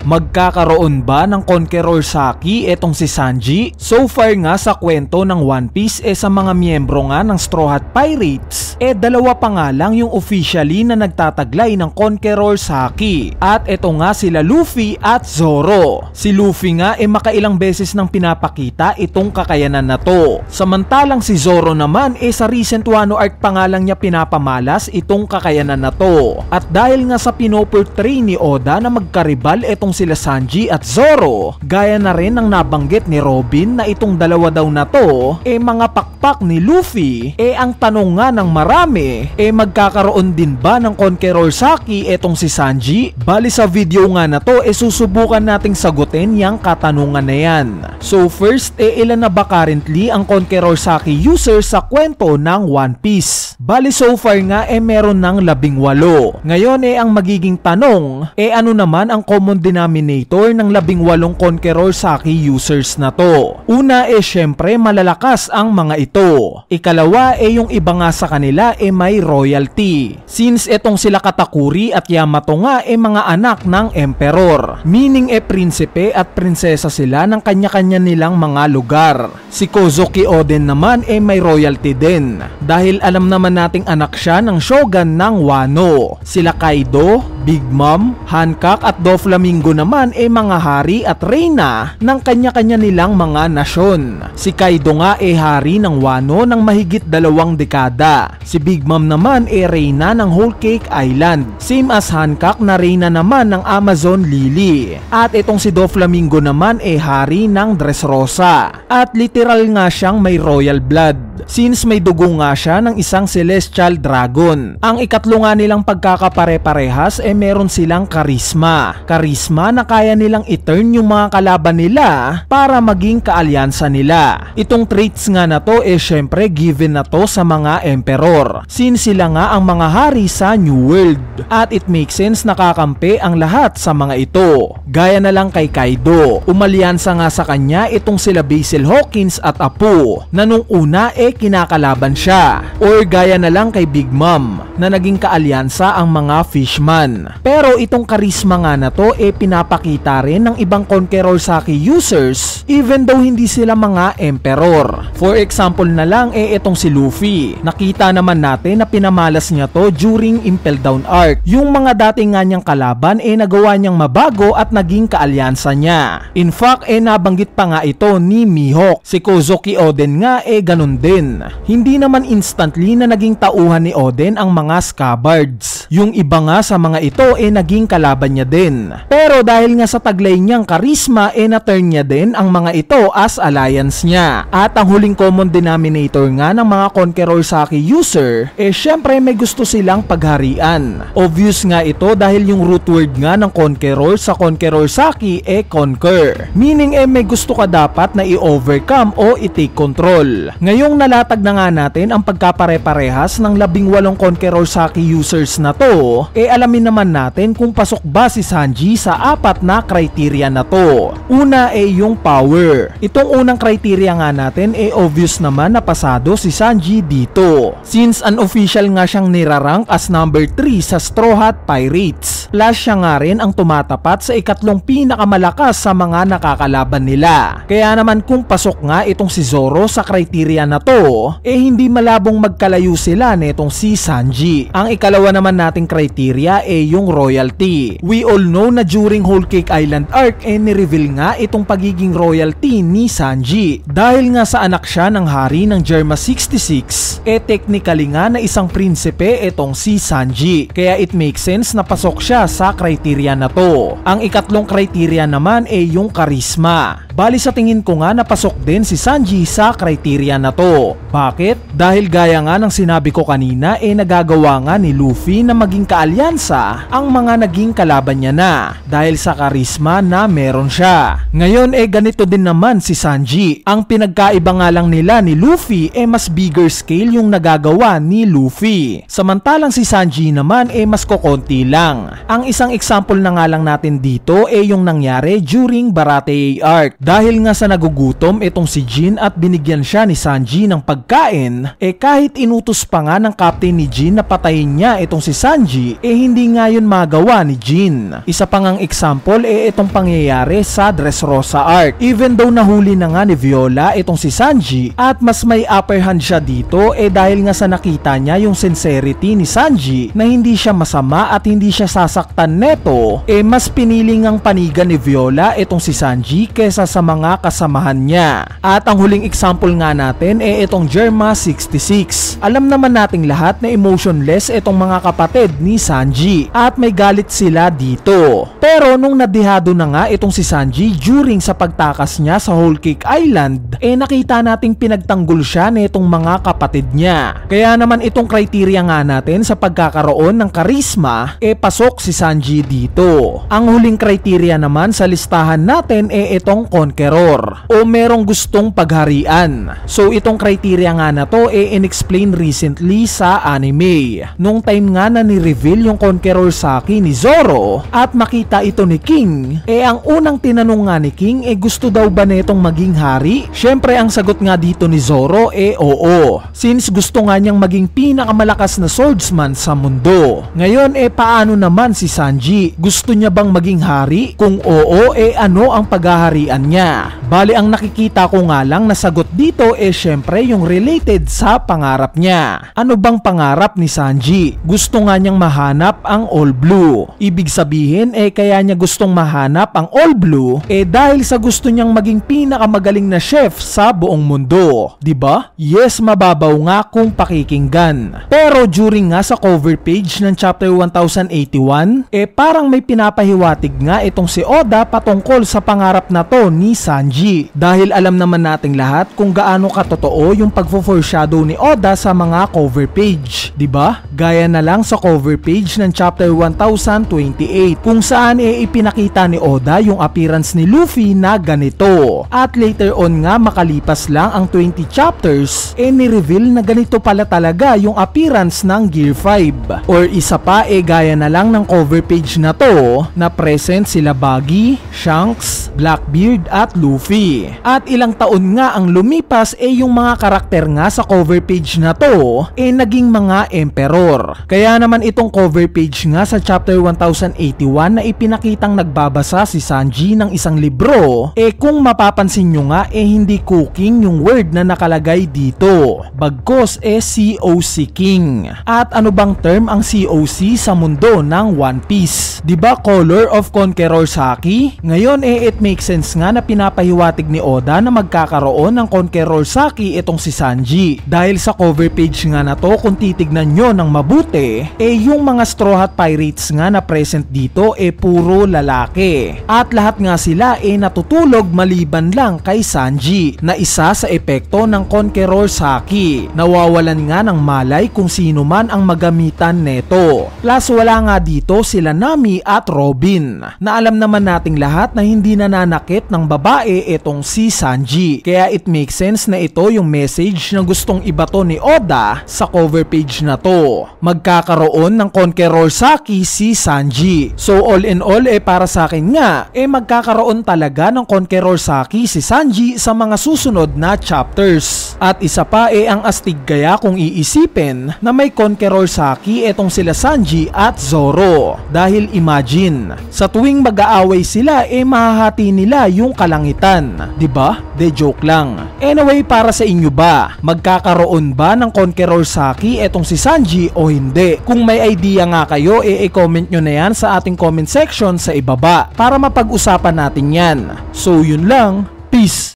Magkakaroon ba ng Conqueror Saki etong si Sanji? So far nga sa kwento ng One Piece eh sa mga miyembro nga ng Straw Hat Pirates eh dalawa pa nga lang yung officially na nagtataglay ng Conqueror Saki. At eto nga sila Luffy at Zoro. Si Luffy nga eh makailang beses nang pinapakita itong kakayanan na to. Samantalang si Zoro naman eh sa recent Wano arc pa nga lang niya pinapamalas itong kakayanan na to. At dahil nga sa pinoportray ni Oda na magkaribal etong itong sila Sanji at Zoro, gaya na rin ng nabanggit ni Robin na itong dalawa daw na to, eh mga pakpak ni Luffy, eh ang tanong nga ng marami, eh magkakaroon din ba ng Conqueror Saki etong si Sanji? Bali sa video nga na to, eh susubukan nating sagutin yung katanungan na yan. So first, eh ilan na ba currently ang Conqueror Saki user sa kwento ng One Piece? Bali so far nga, eh meron ng labing walo. Ngayon, eh ang magiging tanong, eh ano naman ang common denominator denominator ng labing walong Conqueror Saki users na to. Una eh syempre malalakas ang mga ito. Ikalawa eh yung iba nga sa kanila eh may royalty. Since etong sila Katakuri at Yamato nga eh mga anak ng Emperor. Meaning eh prinsipe at prinsesa sila ng kanya-kanya nilang mga lugar. Si Kozuki Oden naman eh may royalty din. Dahil alam naman nating anak siya ng shogun ng Wano. Sila Kaido, Big Mom, Hancock at Doflamingo naman ay mga hari at reyna ng kanya-kanya nilang mga nasyon. Si Kaido nga ay hari ng Wano ng mahigit dalawang dekada. Si Big Mom naman ay reyna ng Whole Cake Island. Same as Hancock na reyna naman ng Amazon Lily. At itong si Doflamingo naman ay hari ng Dressrosa. At literal nga siyang may royal blood. Since may dugo nga siya ng isang celestial dragon. Ang ikatlo nga nilang pagkakapare-parehas ay meron silang karisma. Karisma na kaya nilang i-turn yung mga kalaban nila para maging kaalyansa nila. Itong traits nga na to eh syempre given na to sa mga emperor since sila nga ang mga hari sa New World at it makes sense nakakampi ang lahat sa mga ito. Gaya na lang kay Kaido, umalyansa nga sa kanya itong sila Basil Hawkins at Apu na nung una eh kinakalaban siya or gaya na lang kay Big Mom na naging kaalyansa ang mga fishman. Pero itong karisma nga na to eh pinapakita rin ng ibang Conqueror Saki users even though hindi sila mga emperor. For example na lang eh itong si Luffy. Nakita naman natin na pinamalas niya to during Impel Down arc. Yung mga dating nga niyang kalaban eh nagawa niyang mabago at naging kaalyansa niya. In fact eh nabanggit pa nga ito ni Mihawk. Si Kozuki Oden nga eh ganun din. Hindi naman instantly na naging tauhan ni Oden ang mga scabbards. Yung iba nga sa mga ito eh naging kalaban niya din. Pero dahil nga sa taglay niyang karisma e na-turn niya din ang mga ito as alliance niya. At ang huling common denominator nga ng mga Conqueror Saki user eh syempre may gusto silang pagharian. Obvious nga ito dahil yung root word nga ng Conqueror sa Conqueror Saki e conquer. Meaning eh may gusto ka dapat na i-overcome o i-take control. Ngayong nalatag na nga natin ang pagkapare-parehas ng labing walong Conqueror Saki users na to, eh alamin naman natin kung pasok ba si Sanji sa apat na criteria na to. Una ay yung power. Itong unang criteria nga natin ay obvious naman na pasado si Sanji dito. Since unofficial nga siyang nirarank as number 3 sa Straw Hat Pirates. Plus siya nga rin ang tumatapat sa ikatlong pinakamalakas sa mga nakakalaban nila. Kaya naman kung pasok nga itong si Zoro sa criteria na to, eh hindi malabong magkalayo sila netong si Sanji. Ang ikalawa naman nating criteria ay yung royalty. We all know na during Whole Cake Island arc eh ni-reveal nga itong pagiging royalty ni Sanji. Dahil nga sa anak siya ng hari ng Germa 66, eh technically nga na isang prinsipe itong si Sanji. Kaya it makes sense na pasok siya sa criteria na to. Ang ikatlong criteria naman ay eh yung karisma. Bali sa tingin ko nga napasok din si Sanji sa criteria na to. Bakit? Dahil gaya nga ng sinabi ko kanina eh nagagawa nga ni Luffy na maging kaalyansa ang mga naging kalaban niya na dahil sa karisma na meron siya. Ngayon eh ganito din naman si Sanji. Ang pinagkaiba nga lang nila ni Luffy eh mas bigger scale yung nagagawa ni Luffy. Samantalang si Sanji naman eh mas kokonti lang. Ang isang example na nga lang natin dito eh yung nangyari during Barate arc. Dahil nga sa nagugutom itong si Jin at binigyan siya ni Sanji ng pagkain, eh kahit inutos pa nga ng captain ni Jin na patayin niya itong si Sanji, eh hindi nga yun magawa ni Jin. Isa pang ang example eh itong pangyayari sa Dressrosa arc. Even though nahuli na nga ni Viola itong si Sanji at mas may upper hand siya dito eh dahil nga sa nakita niya yung sincerity ni Sanji na hindi siya masama at hindi siya sasaktan neto, eh mas piniling ang panigan ni Viola itong si Sanji kesa sa mga kasamahan niya. At ang huling example nga natin eh itong Germa 66. Alam naman nating lahat na emotionless itong mga kapatid ni Sanji at may galit sila dito. Pero nung nadihado na nga itong si Sanji during sa pagtakas niya sa Whole Cake Island, eh nakita nating pinagtanggol siya nitong mga kapatid niya. Kaya naman itong criteria nga natin sa pagkakaroon ng karisma, eh pasok si Sanji dito. Ang huling criteria naman sa listahan natin eh itong Conqueror o merong gustong pagharian. So itong criteria nga na to eh inexplain recently sa anime. Nung time nga na ni-reveal yung Conqueror Saki ni Zoro at makita ito ni King, eh ang unang tinanong nga ni King eh gusto daw ba netong maging hari? Syempre ang sagot nga dito ni Zoro eh oo. Since gusto nga niyang maging pinakamalakas na swordsman sa mundo. Ngayon eh paano naman si Sanji? Gusto niya bang maging hari? Kung oo eh ano ang paghaharian niya? Bali ang nakikita ko nga lang na sagot dito eh syempre yung related sa pangarap niya. Ano bang pangarap ni Sanji? Gusto nga niyang mahanap ang All Blue. Ibig sabihin eh kaya niya gustong mahanap ang All Blue eh dahil sa gusto niyang maging pinakamagaling na chef sa buong mundo. ba? Yes, mababaw nga kung pakikinggan. Pero during nga sa cover page ng chapter 1081, eh parang may pinapahiwatig nga itong si Oda patungkol sa pangarap na to ni Sanji. Dahil alam naman nating lahat kung gaano katotoo yung pagfo-foreshadow ni Oda sa mga cover page. 'Di ba? Gaya na lang sa cover page ng chapter 1028 kung saan eh ipinakita ni Oda yung appearance ni Luffy na ganito. At later on nga makalipas lang ang 20 chapters, eh ni-reveal na ganito pala talaga yung appearance ng Gear 5. Or isa pa eh gaya na lang ng cover page na to na present sila Buggy, Shanks, Blackbeard at Luffy. At ilang taon nga ang lumipas eh yung mga karakter nga sa cover page na to eh naging mga emperor. Kaya naman itong cover page nga sa chapter 1081 na ipinakitang nagbabasa si Sanji ng isang libro eh kung mapapansin nyo nga eh hindi cooking yung word na nakalagay dito. Bagkos eh COC King. At ano bang term ang COC sa mundo ng One Piece? 'Di ba Color of Conqueror Saki? Ngayon eh it makes sense nga na pinapahiwatig ni Oda na magkakaroon ng Conqueror Saki itong si Sanji. Dahil sa cover page nga na to kung titignan nyo ng mabuti, eh yung mga Straw Hat Pirates nga na present dito eh puro lalaki. At lahat nga sila eh natutulog maliban lang kay Sanji na isa sa epekto ng Conqueror Saki. Nawawalan nga ng malay kung sino man ang magamitan neto. Plus wala nga dito sila Nami at Robin na alam naman nating lahat na hindi nananakit ng babae itong si Sanji. Kaya it makes sense na ito yung message na gustong ibato ni Oda sa cover page na to. Magkakaroon ng Conqueror Saki si Sanji. So all in all eh para sa akin nga eh magkakaroon talaga ng Conqueror Saki si Sanji sa mga susunod na chapters. At isa pa eh ang astig kaya kung iisipin na may Conqueror Saki etong sila Sanji at Zoro. Dahil imagine, sa tuwing mag-aaway sila eh mahahati nila yung kalangitan. ba? De joke lang. Anyway, para sa inyo ba, magkakaroon ba ng Conqueror Saki etong si Sanji o hindi? Kung may idea nga kayo, eh i-comment nyo na yan sa ating comment section sa ibaba para mapag-usapan natin yan. So yun lang, peace!